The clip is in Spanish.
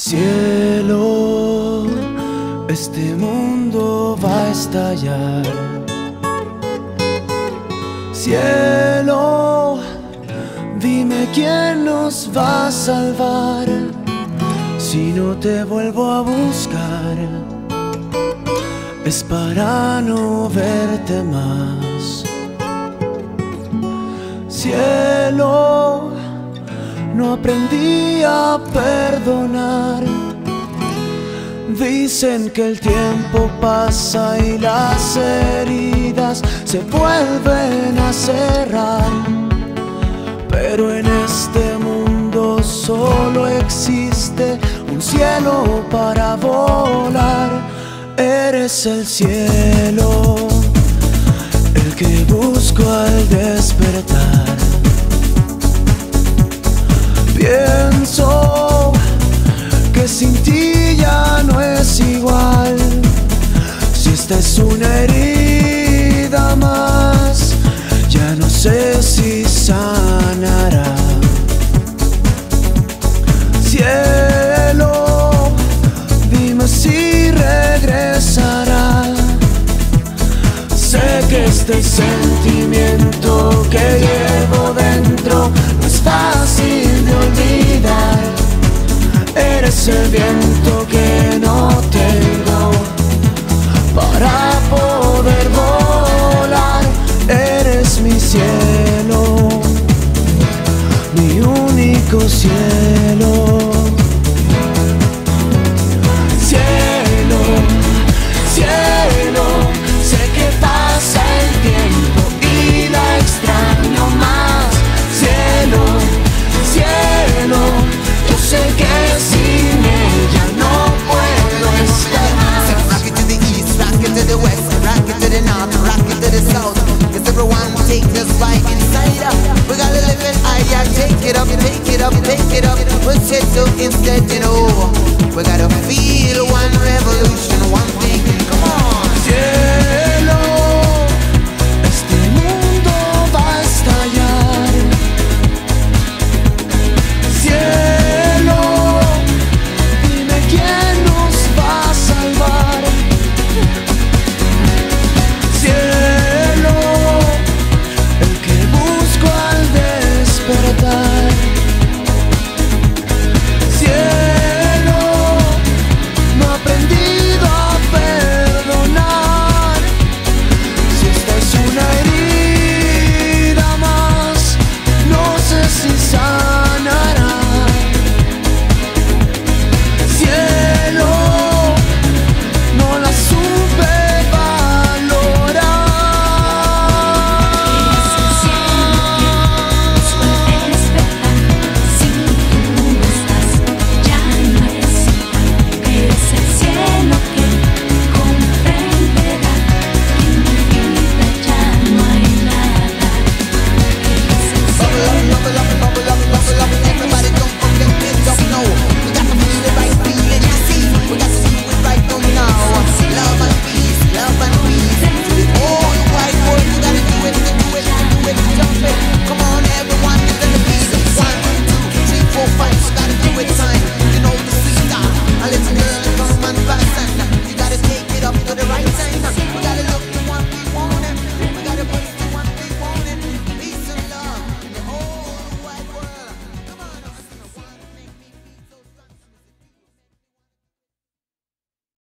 Cielo, este mundo va a estallar. Cielo, dime quién nos va a salvar si no te vuelvo a buscar. Es para no verte más. Cielo, no aprendí a perdonar. Dicen que el tiempo pasa y las heridas se vuelven a cerrar. Pero en este mundo solo existe un cielo para volar. Eres el cielo, el que busco al despertar. Pienso que sin ti Si esta es una herida más, ya no sé si sanará. Cielo, dime si regresará. Sé que este sentimiento Mi cielo, mi único cielo. Vibe inside up. We gotta live it higher, take it up, take it up, take it up. We'll settle instead, you know. We gotta feel